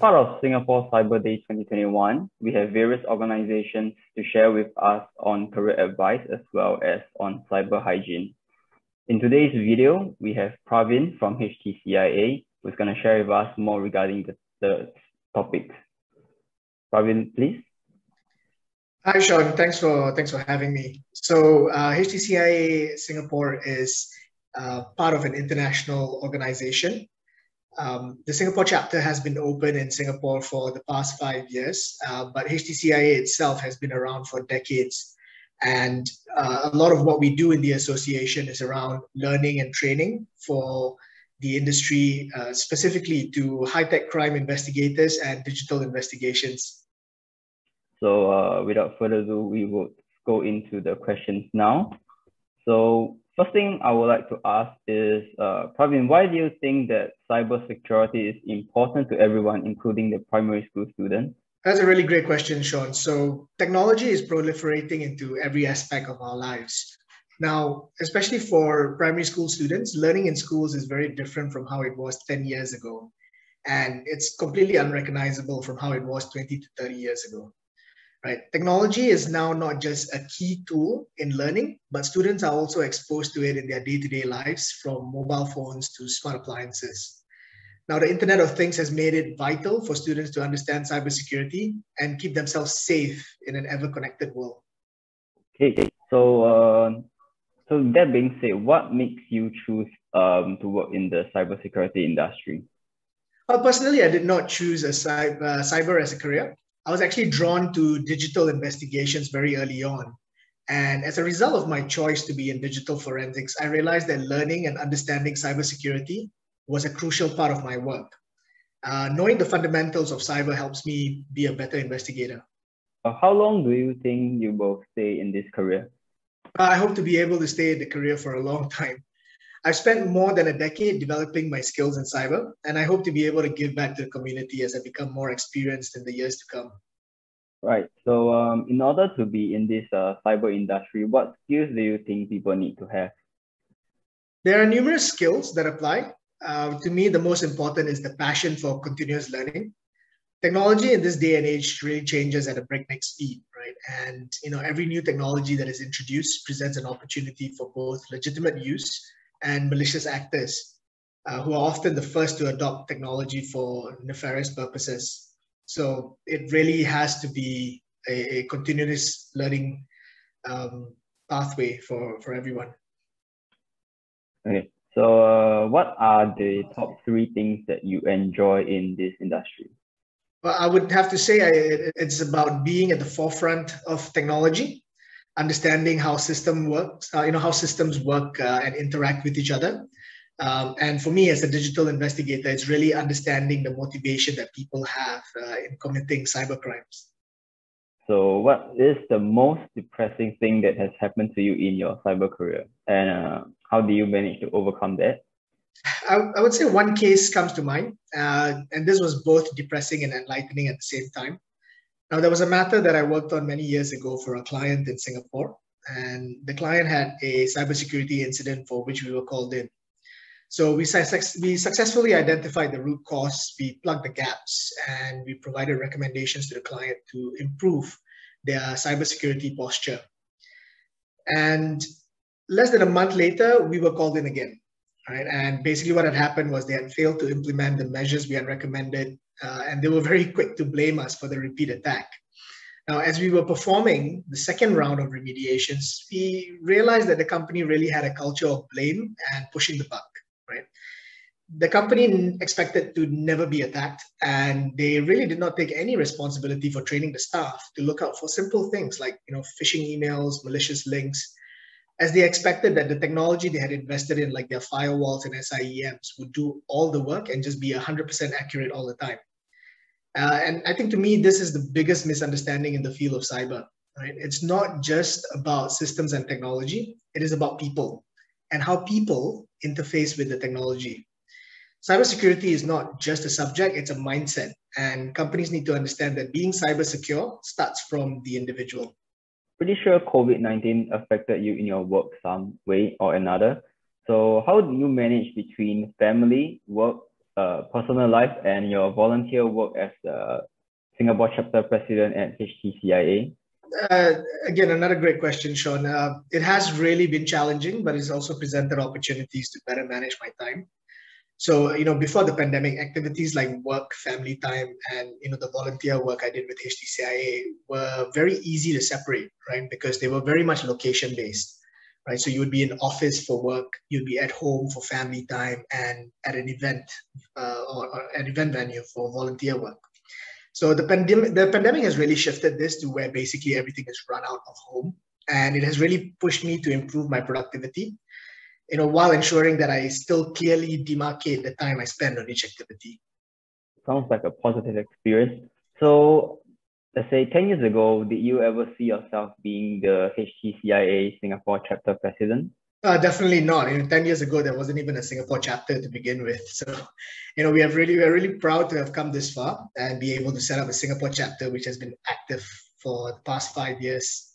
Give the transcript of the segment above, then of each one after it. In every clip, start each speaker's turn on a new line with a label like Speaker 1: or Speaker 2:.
Speaker 1: part of Singapore Cyber Day 2021, we have various organizations to share with us on career advice as well as on cyber hygiene. In today's video, we have Pravin from HTCIA who's going to share with us more regarding the, the topic. Pravin, please.
Speaker 2: Hi, Sean. Thanks for thanks for having me. So uh, HTCIA Singapore is uh, part of an international organization um, the Singapore chapter has been open in Singapore for the past five years, uh, but HTCIA itself has been around for decades. And uh, a lot of what we do in the association is around learning and training for the industry, uh, specifically to high tech crime investigators and digital investigations.
Speaker 1: So, uh, without further ado, we will go into the questions now. So, First thing I would like to ask is, uh, Pravin, why do you think that cybersecurity is important to everyone, including the primary school students?
Speaker 2: That's a really great question, Sean. So technology is proliferating into every aspect of our lives. Now, especially for primary school students, learning in schools is very different from how it was 10 years ago. And it's completely unrecognizable from how it was 20 to 30 years ago right? Technology is now not just a key tool in learning, but students are also exposed to it in their day-to-day lives from mobile phones to smart appliances. Now, the Internet of Things has made it vital for students to understand cybersecurity and keep themselves safe in an ever-connected world.
Speaker 1: Okay, so uh, so that being said, what makes you choose um, to work in the cybersecurity industry?
Speaker 2: Well, personally, I did not choose a cyber, uh, cyber as a career. I was actually drawn to digital investigations very early on. And as a result of my choice to be in digital forensics, I realized that learning and understanding cybersecurity was a crucial part of my work. Uh, knowing the fundamentals of cyber helps me be a better investigator.
Speaker 1: Uh, how long do you think you will stay in this career?
Speaker 2: Uh, I hope to be able to stay in the career for a long time. I've spent more than a decade developing my skills in cyber, and I hope to be able to give back to the community as I become more experienced in the years to come.
Speaker 1: Right. So, um, in order to be in this uh, cyber industry, what skills do you think people need to have?
Speaker 2: There are numerous skills that apply. Uh, to me, the most important is the passion for continuous learning. Technology in this day and age really changes at a breakneck speed, right? And you know, every new technology that is introduced presents an opportunity for both legitimate use and malicious actors uh, who are often the first to adopt technology for nefarious purposes. So it really has to be a, a continuous learning um, pathway for, for everyone.
Speaker 1: Okay. So, uh, what are the top three things that you enjoy in this industry?
Speaker 2: Well, I would have to say I, it's about being at the forefront of technology understanding how system works, uh, you know, how systems work uh, and interact with each other. Um, and for me, as a digital investigator, it's really understanding the motivation that people have uh, in committing cyber crimes.
Speaker 1: So, what is the most depressing thing that has happened to you in your cyber career, and uh, how do you manage to overcome that?
Speaker 2: I, I would say one case comes to mind, uh, and this was both depressing and enlightening at the same time. Now, there was a matter that I worked on many years ago for a client in Singapore, and the client had a cybersecurity incident for which we were called in. So we, we successfully identified the root cause, we plugged the gaps, and we provided recommendations to the client to improve their cybersecurity posture. And less than a month later, we were called in again. Right? And basically, what had happened was they had failed to implement the measures we had recommended uh, and they were very quick to blame us for the repeat attack. Now, as we were performing the second round of remediations, we realized that the company really had a culture of blame and pushing the buck, right? The company expected to never be attacked, and they really did not take any responsibility for training the staff to look out for simple things like, you know, phishing emails, malicious links, as they expected that the technology they had invested in, like their firewalls and SIEMs, would do all the work and just be 100% accurate all the time. Uh, and I think to me, this is the biggest misunderstanding in the field of cyber. Right? It's not just about systems and technology, it is about people and how people interface with the technology. Cybersecurity is not just a subject, it's a mindset. And companies need to understand that being cyber secure starts from the individual.
Speaker 1: Pretty sure COVID 19 affected you in your work some way or another. So, how do you manage between family, work, uh, personal life and your volunteer work as the Singapore chapter president at HTCIA?
Speaker 2: Uh, again, another great question, Sean. Uh, it has really been challenging, but it's also presented opportunities to better manage my time. So, you know, before the pandemic, activities like work, family time, and you know, the volunteer work I did with HTCIA were very easy to separate, right? Because they were very much location based, right? So you would be in office for work, you'd be at home for family time, and at an event uh, or, or an event venue for volunteer work. So the pandemic, the pandemic has really shifted this to where basically everything is run out of home, and it has really pushed me to improve my productivity. You know, while ensuring that I still clearly demarcate the time I spend on each activity.
Speaker 1: Sounds like a positive experience. So, let's say 10 years ago, did you ever see yourself being the HTCIA Singapore chapter president?
Speaker 2: Uh, definitely not. You know, ten years ago, there wasn't even a Singapore chapter to begin with. So, you know, we have really we're really proud to have come this far and be able to set up a Singapore chapter, which has been active for the past five years.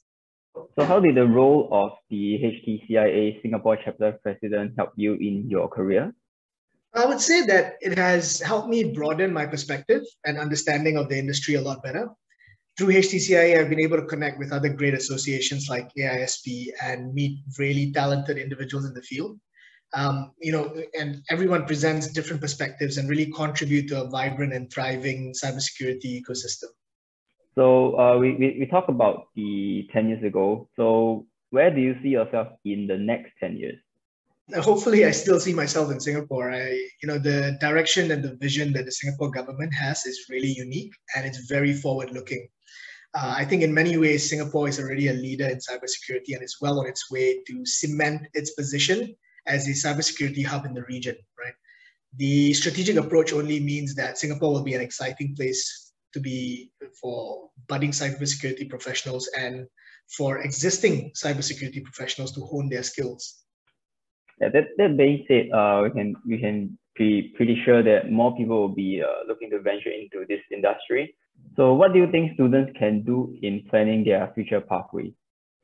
Speaker 1: So, how did the role of the HTCIA Singapore chapter president help you in your career?
Speaker 2: I would say that it has helped me broaden my perspective and understanding of the industry a lot better through HTCIA, I've been able to connect with other great associations like AISP and meet really talented individuals in the field. Um, you know, and everyone presents different perspectives and really contribute to a vibrant and thriving cybersecurity ecosystem.
Speaker 1: So uh, we, we, we talk about the 10 years ago. So where do you see yourself in the next 10 years?
Speaker 2: hopefully I still see myself in Singapore. I, you know, the direction and the vision that the Singapore government has is really unique and it's very forward looking. Uh, I think in many ways, Singapore is already a leader in cybersecurity and is well on its way to cement its position as a cybersecurity hub in the region, right? The strategic approach only means that Singapore will be an exciting place to be for budding cybersecurity professionals and for existing cybersecurity professionals to hone their skills.
Speaker 1: Yeah, that, that being said, uh, we can we can be pretty sure that more people will be uh, looking to venture into this industry. So what do you think students can do in planning their future pathway?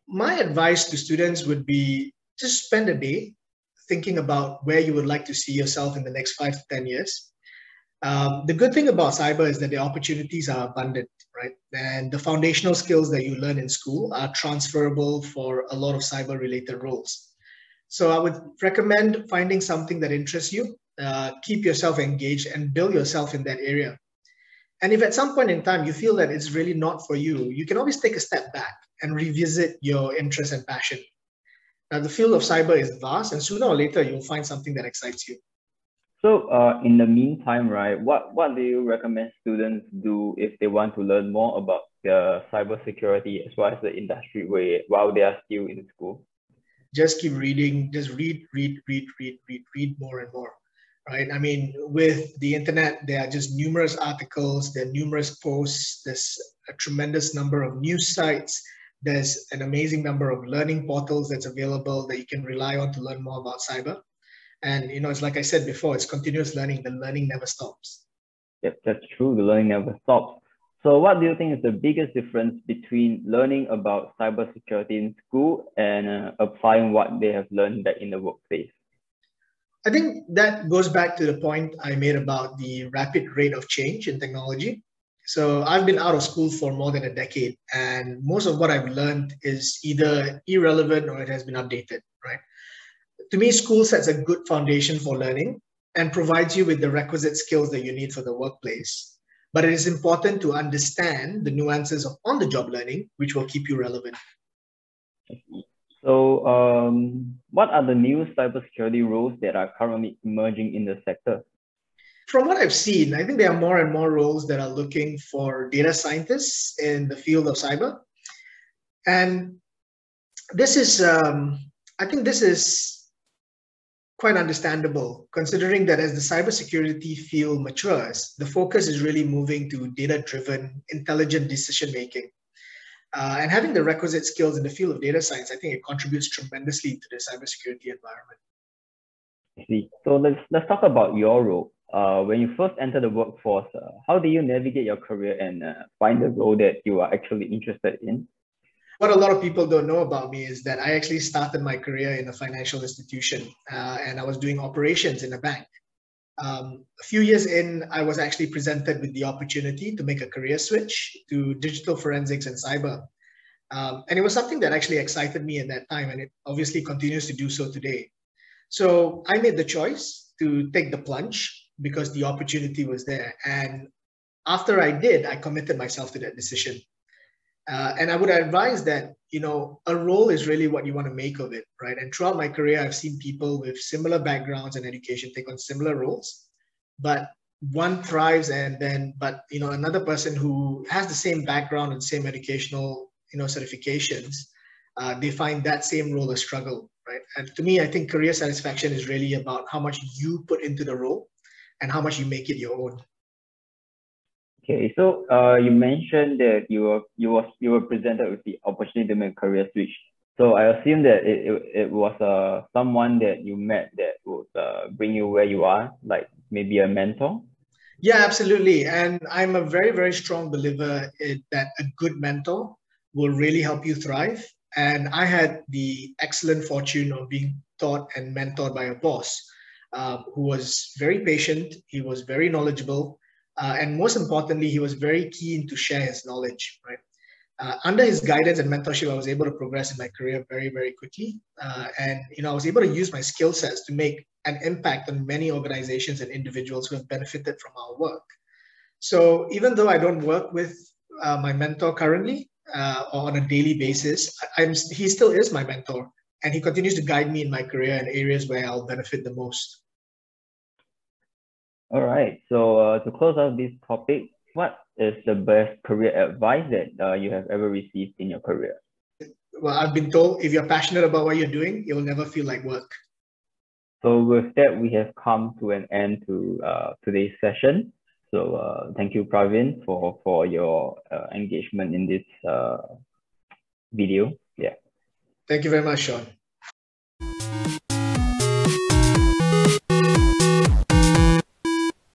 Speaker 2: My advice to students would be just spend a day thinking about where you would like to see yourself in the next five to 10 years. Um, the good thing about cyber is that the opportunities are abundant, right? And the foundational skills that you learn in school are transferable for a lot of cyber related roles. So I would recommend finding something that interests you, uh, keep yourself engaged, and build yourself in that area. And if at some point in time you feel that it's really not for you, you can always take a step back and revisit your interest and passion. Now, the field of cyber is vast, and sooner or later you'll find something that excites you.
Speaker 1: So, uh, in the meantime, right, what, what do you recommend students do if they want to learn more about the cybersecurity as well as the industry way while they are still in school?
Speaker 2: Just keep reading, just read, read, read, read, read, read more and more right? I mean, with the internet, there are just numerous articles, there are numerous posts, there's a tremendous number of news sites, there's an amazing number of learning portals that's available that you can rely on to learn more about cyber. And you know, it's like I said before, it's continuous learning. The learning never stops.
Speaker 1: Yep, that's true. The learning never stops. So, what do you think is the biggest difference between learning about cybersecurity in school and uh, applying what they have learned back in the workplace?
Speaker 2: I think that goes back to the point I made about the rapid rate of change in technology. So I've been out of school for more than a decade, and most of what I've learned is either irrelevant or it has been updated, right? To me, school sets a good foundation for learning and provides you with the requisite skills that you need for the workplace. But it is important to understand the nuances of on the job learning, which will keep you relevant.
Speaker 1: So, um, what are the new cybersecurity roles that are currently emerging in the sector?
Speaker 2: From what I've seen, I think there are more and more roles that are looking for data scientists in the field of cyber. And this is, um, I think this is quite understandable considering that as the cybersecurity field matures, the focus is really moving to data driven, intelligent decision making. Uh, and having the requisite skills in the field of data science, I think it contributes tremendously to the cybersecurity environment.
Speaker 1: I see. So let's let's talk about your role. Uh, when you first enter the workforce, uh, how do you navigate your career and uh, find the role that you are actually interested in?
Speaker 2: What a lot of people don't know about me is that I actually started my career in a financial institution, uh, and I was doing operations in a bank. Um, a few years in, I was actually presented with the opportunity to make a career switch to digital forensics and cyber. Um, and it was something that actually excited me at that time, and it obviously continues to do so today. So I made the choice to take the plunge because the opportunity was there. And after I did, I committed myself to that decision. Uh, and I would advise that, you know, a role is really what you want to make of it, right? And throughout my career, I've seen people with similar backgrounds and education take on similar roles, but one thrives and then, but, you know, another person who has the same background and same educational, you know, certifications, uh, they find that same role a struggle, right? And to me, I think career satisfaction is really about how much you put into the role and how much you make it your own.
Speaker 1: Okay, so uh, you mentioned that you were you was you were presented with the opportunity to make a career switch. So I assume that it, it, it was uh, someone that you met that would uh, bring you where you are, like maybe a mentor.
Speaker 2: Yeah, absolutely. And I'm a very very strong believer in, that a good mentor will really help you thrive. And I had the excellent fortune of being taught and mentored by a boss uh, who was very patient. He was very knowledgeable uh, and most importantly, he was very keen to share his knowledge, right? Uh, under his guidance and mentorship, I was able to progress in my career very, very quickly. Uh, and, you know, I was able to use my skill sets to make an impact on many organizations and individuals who have benefited from our work. So even though I don't work with uh, my mentor currently uh, or on a daily basis, I'm, he still is my mentor. And he continues to guide me in my career in areas where I'll benefit the most.
Speaker 1: All right. So uh, to close out this topic, what is the best career advice that uh, you have ever received in your career?
Speaker 2: Well, I've been told if you're passionate about what you're doing, it will never feel like work.
Speaker 1: So with that, we have come to an end to uh, today's session. So uh, thank you, Pravin, for, for your uh, engagement in this uh, video. Yeah.
Speaker 2: Thank you very much, Sean.